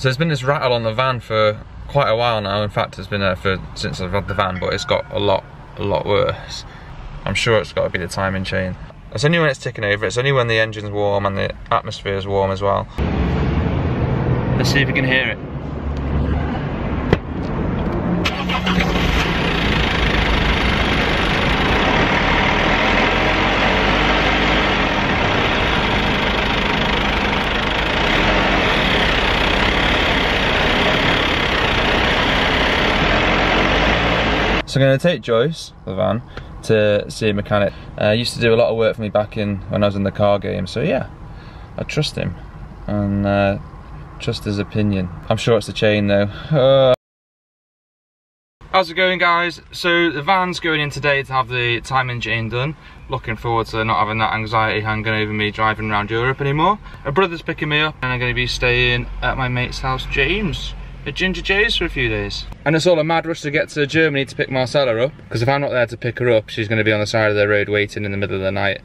So there's been this rattle on the van for quite a while now. In fact, it's been there for since I've had the van, but it's got a lot, a lot worse. I'm sure it's got to be the timing chain. It's only when it's ticking over. It's only when the engine's warm and the atmosphere is warm as well. Let's see if we can hear it. So I'm going to take Joyce, the van, to see a mechanic. Uh, used to do a lot of work for me back in when I was in the car game, so yeah, I trust him and uh, trust his opinion. I'm sure it's the chain though. Uh... How's it going guys? So the van's going in today to have the timing chain done. Looking forward to not having that anxiety hanging over me driving around Europe anymore. My brother's picking me up and I'm going to be staying at my mate's house, James at Ginger J's for a few days. And it's all a mad rush to get to Germany to pick Marcella up, because if I'm not there to pick her up, she's going to be on the side of the road waiting in the middle of the night.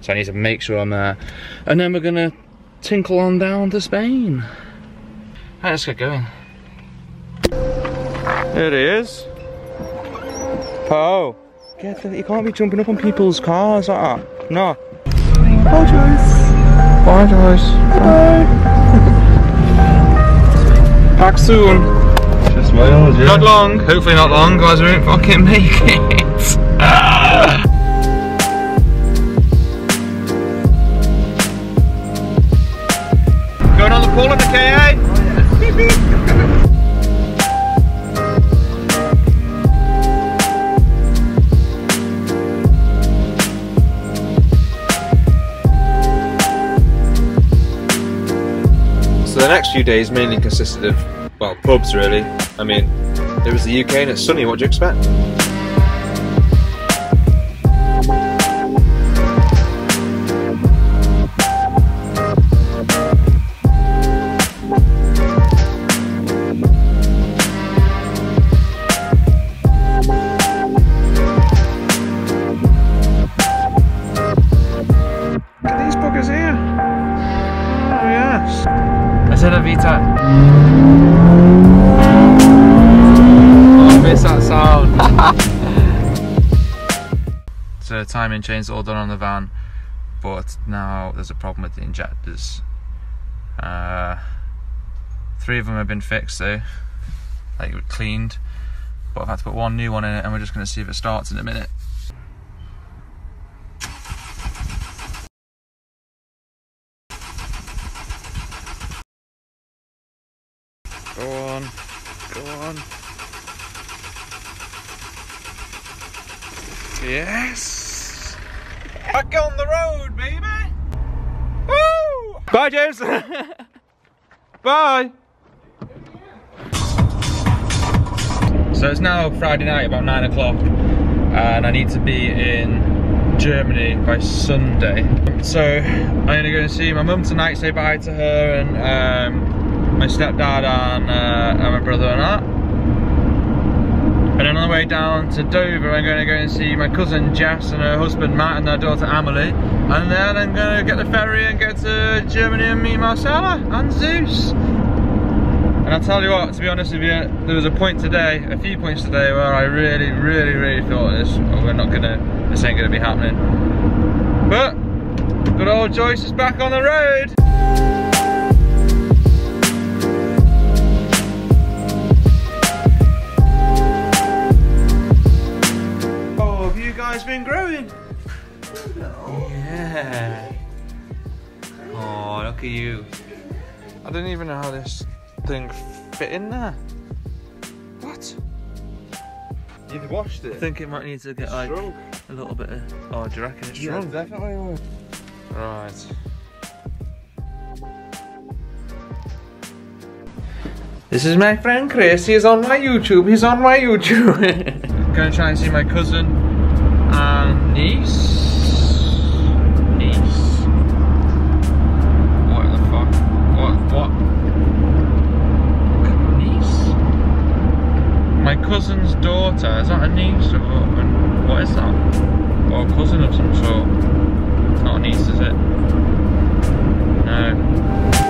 So I need to make sure I'm there. And then we're going to tinkle on down to Spain. Right, let's get going. There he is. Oh. Get the, you can't be jumping up on people's cars like that. No. Bye, Joyce. Bye, Joyce. Bye. Back soon. Just miles, yeah. Not long. Hopefully not long, guys. We won't fucking make it. So the next few days mainly consisted of, well, pubs really. I mean, it was the UK and it's sunny, what do you expect? Vita. Oh, I miss that sound. so timing chains all done on the van, but now there's a problem with the injectors. Uh, three of them have been fixed though, like cleaned, but I've had to put one new one in it, and we're just going to see if it starts in a minute. Go on, go on. Yes! Back on the road, baby! Woo! Bye, James! Bye! So it's now Friday night, about 9 o'clock, and I need to be in Germany by Sunday. So I'm gonna go and see my mum tonight, say bye to her, and um, my stepdad and, uh, and my brother and that. And then on the way down to Dover, I'm going to go and see my cousin Jess and her husband Matt and their daughter Amelie. And then I'm going to get the ferry and get to Germany and meet Marcella and Zeus. And I'll tell you what, to be honest with you, there was a point today, a few points today, where I really, really, really thought this, oh, we're not gonna, this ain't gonna be happening. But, good old Joyce is back on the road. Growing? Yeah. Oh, look at you. I don't even know how this thing fit in there. What? You've washed it. I think it might need to get like Shrunk. a little bit of. Oh, do you reckon it's Yeah, shrunk? definitely. Right. This is my friend Chris. He's on my YouTube. He's on my YouTube. Gonna try and see my cousin and niece. Niece. What the fuck? What? What? Niece? My cousin's daughter. Is that a niece or an- what is that? Or a cousin of some sort? It's not a niece, is it? No.